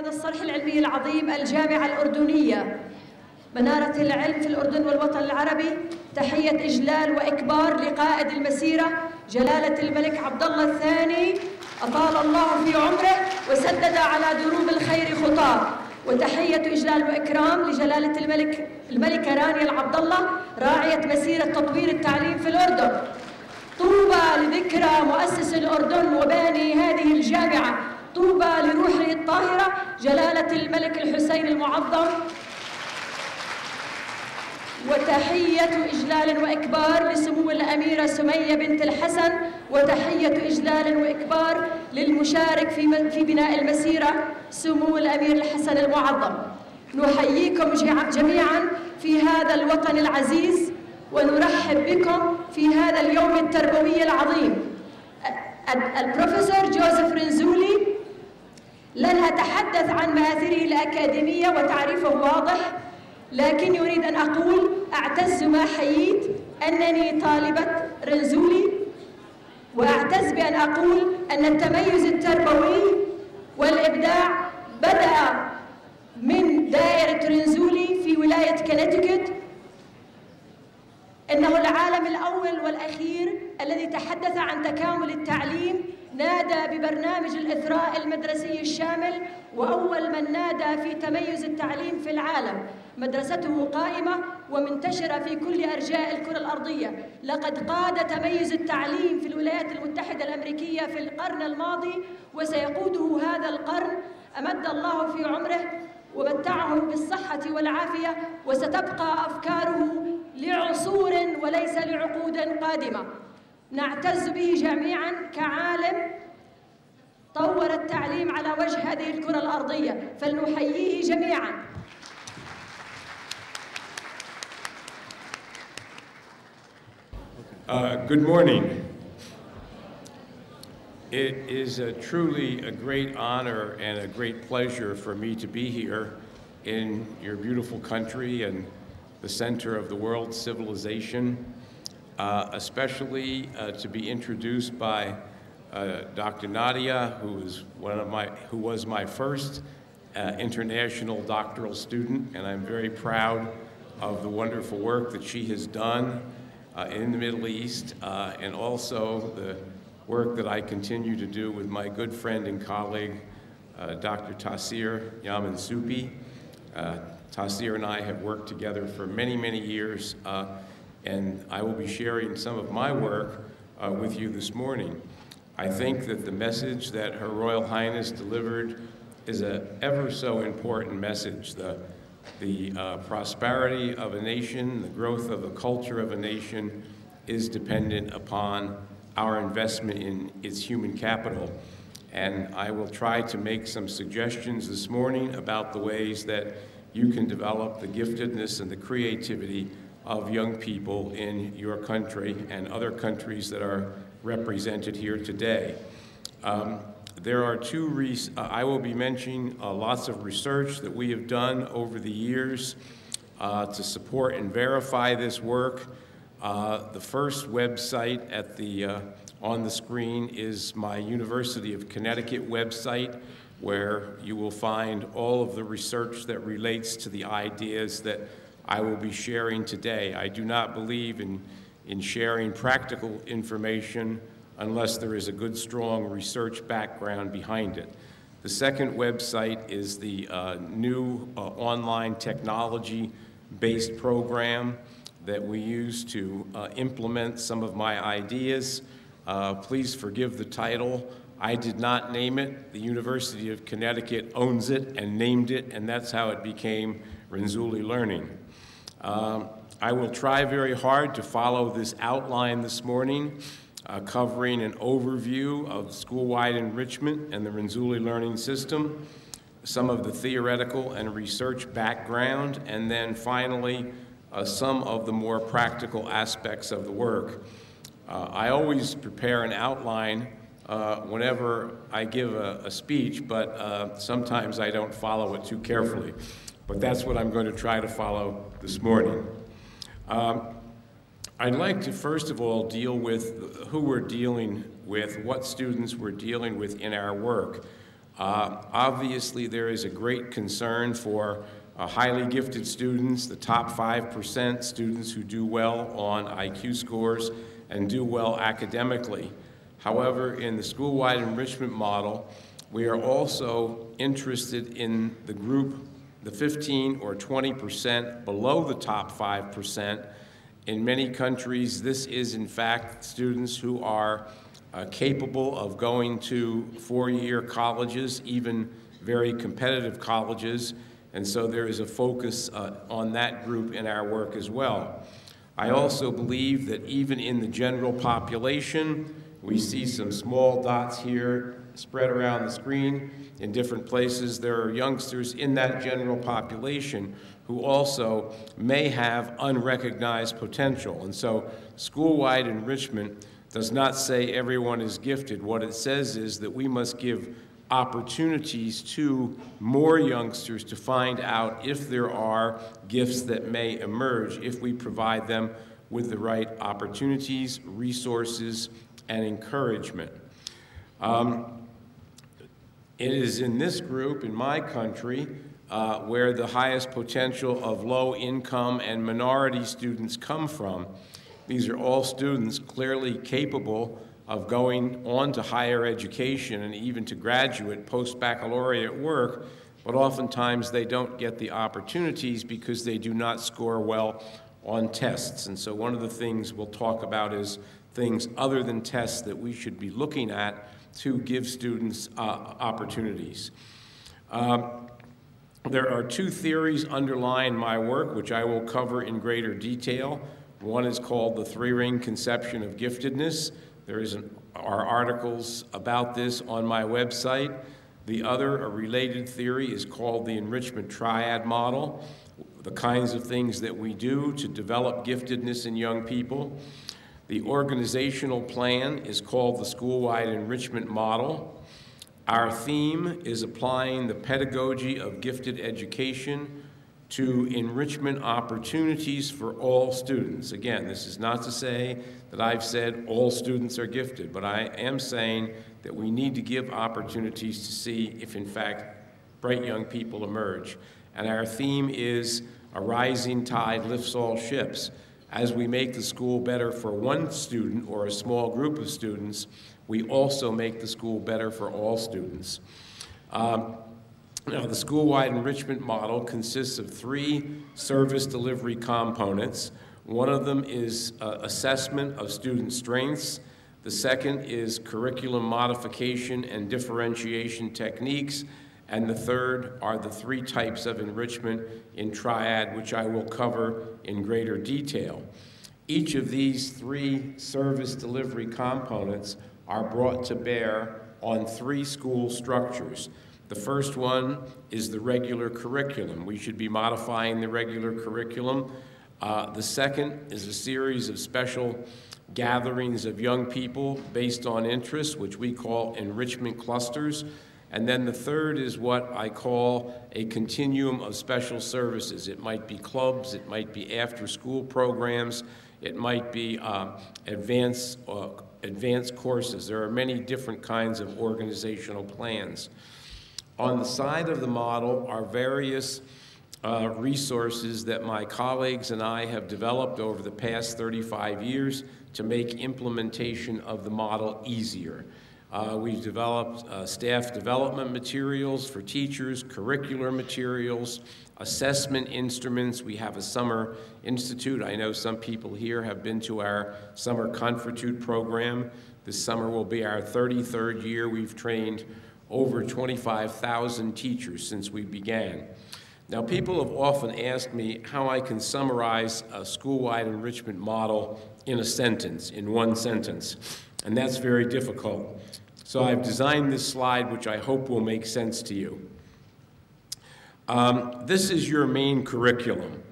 هذا الصرح العلمي العظيم الجامعة الأردنية. منارة العلم في الأردن والوطن العربي تحية إجلال وإكبار لقائد المسيرة جلالة الملك عبد الله الثاني. أطال الله في عمره وسدد على دروب الخير خطاه. وتحية إجلال وإكرام لجلالة الملك الملكة رانيا العبد الله راعية مسيرة تطوير التعليم في الأردن. طوبى لذكرى مؤسس الأردن وباني هذه الجامعة. طوبى لروحه الطاهرة جلالة الملك الحسين المعظم. وتحية إجلال وإكبار لسمو الأميرة سمية بنت الحسن. وتحية إجلال وإكبار للمشارك في في بناء المسيرة سمو الأمير الحسن المعظم. نحييكم جميعا في هذا الوطن العزيز ونرحب بكم في هذا اليوم التربوي العظيم. البروفيسور جوزيف رنزولي لن أتحدث عن مآثره الأكاديمية وتعريفه واضح لكن يريد أن أقول أعتز ما حييت أنني طالبة رنزولي وأعتز بأن أقول أن التميز التربوي والإبداع بدأ من دائرة رنزولي في ولاية كونتيكت إنه العالم الأول والأخير الذي تحدث عن تكامل التعليم نادى ببرنامج الإثراء المدرسي الشامل وأول من نادى في تميز التعليم في العالم. مدرسته قائمة ومنتشرة في كل أرجاء الكرة الأرضية. لقد قاد تميز التعليم في الولايات المتحدة الأمريكية في القرن الماضي وسيقوده هذا القرن أمد الله في عمره ومتعه بالصحة والعافية وستبقى أفكاره لعصور وليس لعقود قادمة. نعتز به جميعا كعالم طور التعليم على وجه هذه الكرة الأرضية فلنحييه جميعا Uh, good morning. It is a truly a great honor and a great pleasure for me to be here in your beautiful country and the center of the world's civilization, uh, especially uh, to be introduced by uh, Dr. Nadia, who is one of my, who was my first uh, international doctoral student, and I'm very proud of the wonderful work that she has done uh, in the Middle East, and also the work that I continue to do with my good friend and colleague, uh, Dr. Taisir Yamin Subhi. Uh, Taisir and I have worked together for many, many years, uh, and I will be sharing some of my work uh, with you this morning. I think that the message that Her Royal Highness delivered is a ever so important message. The, the uh, prosperity of a nation, the growth of the culture of a nation is dependent upon our investment in its human capital. And I will try to make some suggestions this morning about the ways that you can develop the giftedness and the creativity of young people in your country and other countries that are represented here today. Um, there are two, uh, I will be mentioning uh, lots of research that we have done over the years uh, to support and verify this work. Uh, the first website at the, uh, on the screen is my University of Connecticut website, where you will find all of the research that relates to the ideas that I will be sharing today. I do not believe in, in sharing practical information unless there is a good, strong research background behind it. The second website is the uh, new uh, online technology-based program that we use to uh, implement some of my ideas. Uh, please forgive the title. I did not name it. The University of Connecticut owns it and named it, and that's how it became Renzulli Learning. Um, I will try very hard to follow this outline this morning, uh, covering an overview of school-wide enrichment and the Renzulli learning system, some of the theoretical and research background, and then finally, uh, some of the more practical aspects of the work. Uh, I always prepare an outline uh, whenever I give a, a speech, but uh, sometimes I don't follow it too carefully. But that's what I'm going to try to follow this morning. Um, I'd like to first of all deal with who we're dealing with, what students we're dealing with in our work. Uh, obviously, there is a great concern for uh, highly gifted students, the top 5% students who do well on IQ scores and do well academically. However, in the school-wide enrichment model, we are also interested in the group, the 15 or 20% below the top 5%. In many countries, this is in fact students who are uh, capable of going to four-year colleges, even very competitive colleges, and so there is a focus uh, on that group in our work as well. I also believe that even in the general population, we see some small dots here spread around the screen in different places. There are youngsters in that general population who also may have unrecognized potential. And so school-wide enrichment does not say everyone is gifted. What it says is that we must give opportunities to more youngsters to find out if there are gifts that may emerge if we provide them with the right opportunities, resources, and encouragement. Um, it is in this group, in my country, uh, where the highest potential of low income and minority students come from. These are all students clearly capable of going on to higher education and even to graduate post-baccalaureate work, but oftentimes they don't get the opportunities because they do not score well on tests. And so one of the things we'll talk about is things other than tests that we should be looking at to give students uh, opportunities. Um, there are two theories underlying my work, which I will cover in greater detail. One is called the three-ring conception of giftedness, there is an, are articles about this on my website. The other, a related theory, is called the enrichment triad model, the kinds of things that we do to develop giftedness in young people. The organizational plan is called the school-wide enrichment model. Our theme is applying the pedagogy of gifted education to enrichment opportunities for all students. Again, this is not to say that I've said all students are gifted, but I am saying that we need to give opportunities to see if, in fact, bright young people emerge. And our theme is a rising tide lifts all ships. As we make the school better for one student or a small group of students, we also make the school better for all students. Um, now, the school-wide enrichment model consists of three service delivery components. One of them is uh, assessment of student strengths. The second is curriculum modification and differentiation techniques. And the third are the three types of enrichment in triad, which I will cover in greater detail. Each of these three service delivery components are brought to bear on three school structures. The first one is the regular curriculum. We should be modifying the regular curriculum. Uh, the second is a series of special gatherings of young people based on interests, which we call enrichment clusters. And then the third is what I call a continuum of special services. It might be clubs, it might be after-school programs, it might be uh, advanced, uh, advanced courses. There are many different kinds of organizational plans. On the side of the model are various uh, resources that my colleagues and I have developed over the past 35 years to make implementation of the model easier. Uh, we've developed uh, staff development materials for teachers, curricular materials, assessment instruments. We have a summer institute. I know some people here have been to our summer Confratute program. This summer will be our 33rd year. We've trained over 25,000 teachers since we began. Now, people have often asked me how I can summarize a school-wide enrichment model in a sentence, in one sentence, and that's very difficult. So I've designed this slide, which I hope will make sense to you. Um, this is your main curriculum.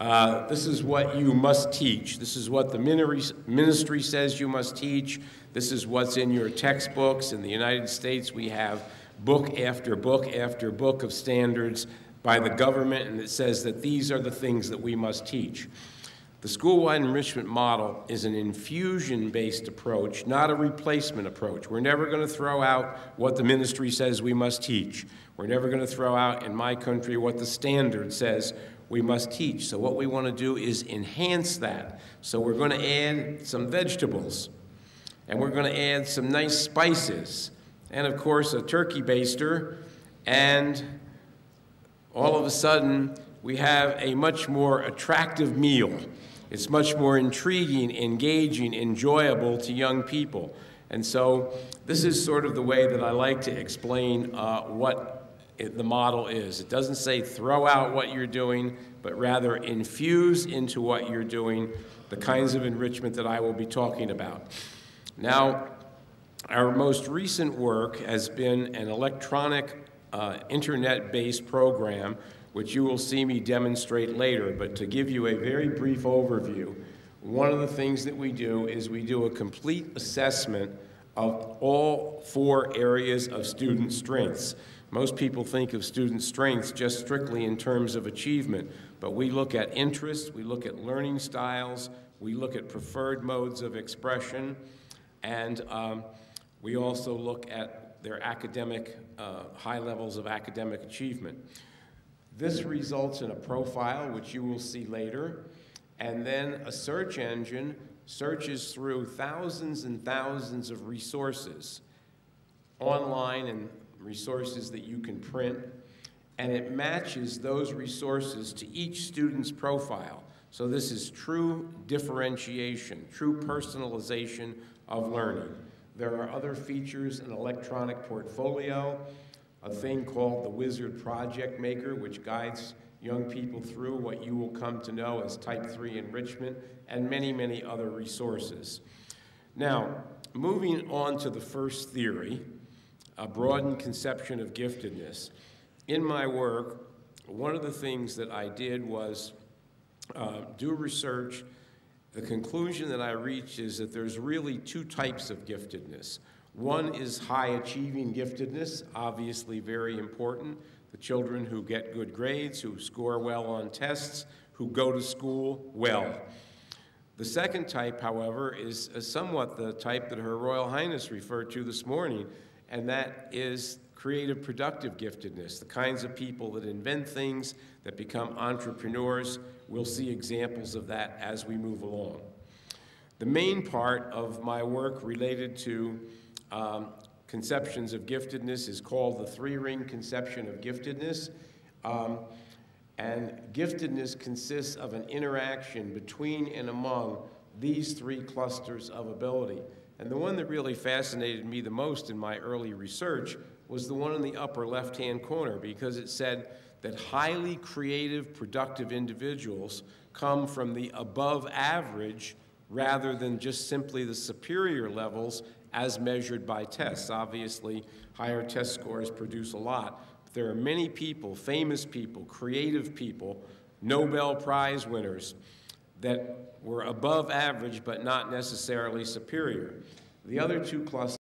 Uh, this is what you must teach. This is what the ministry says you must teach. This is what's in your textbooks. In the United States, we have book after book after book of standards by the government, and it says that these are the things that we must teach. The school-wide enrichment model is an infusion-based approach, not a replacement approach. We're never going to throw out what the ministry says we must teach. We're never going to throw out, in my country, what the standard says we must teach. So what we want to do is enhance that. So we're going to add some vegetables, and we're going to add some nice spices, and of course a turkey baster, and all of a sudden we have a much more attractive meal. It's much more intriguing, engaging, enjoyable to young people. And so this is sort of the way that I like to explain uh, what it, the model is. It doesn't say throw out what you're doing, but rather infuse into what you're doing the kinds of enrichment that I will be talking about. Now, our most recent work has been an electronic uh, internet-based program which you will see me demonstrate later. But to give you a very brief overview, one of the things that we do is we do a complete assessment of all four areas of student strengths. Most people think of student strengths just strictly in terms of achievement, but we look at interests, we look at learning styles, we look at preferred modes of expression, and um, we also look at their academic, uh, high levels of academic achievement. This results in a profile, which you will see later, and then a search engine searches through thousands and thousands of resources, online and resources that you can print, and it matches those resources to each student's profile. So this is true differentiation, true personalization of learning. There are other features in electronic portfolio a thing called the Wizard Project Maker, which guides young people through what you will come to know as Type 3 enrichment, and many, many other resources. Now, moving on to the first theory, a broadened conception of giftedness. In my work, one of the things that I did was uh, do research. The conclusion that I reached is that there's really two types of giftedness. One is high achieving giftedness, obviously very important. The children who get good grades, who score well on tests, who go to school well. The second type, however, is somewhat the type that Her Royal Highness referred to this morning, and that is creative productive giftedness, the kinds of people that invent things, that become entrepreneurs. We'll see examples of that as we move along. The main part of my work related to um, conceptions of giftedness is called the three-ring conception of giftedness. Um, and giftedness consists of an interaction between and among these three clusters of ability. And the one that really fascinated me the most in my early research was the one in the upper left-hand corner because it said that highly creative, productive individuals come from the above average rather than just simply the superior levels as measured by tests. Obviously, higher test scores produce a lot. But there are many people, famous people, creative people, Nobel Prize winners, that were above average but not necessarily superior. The other two clusters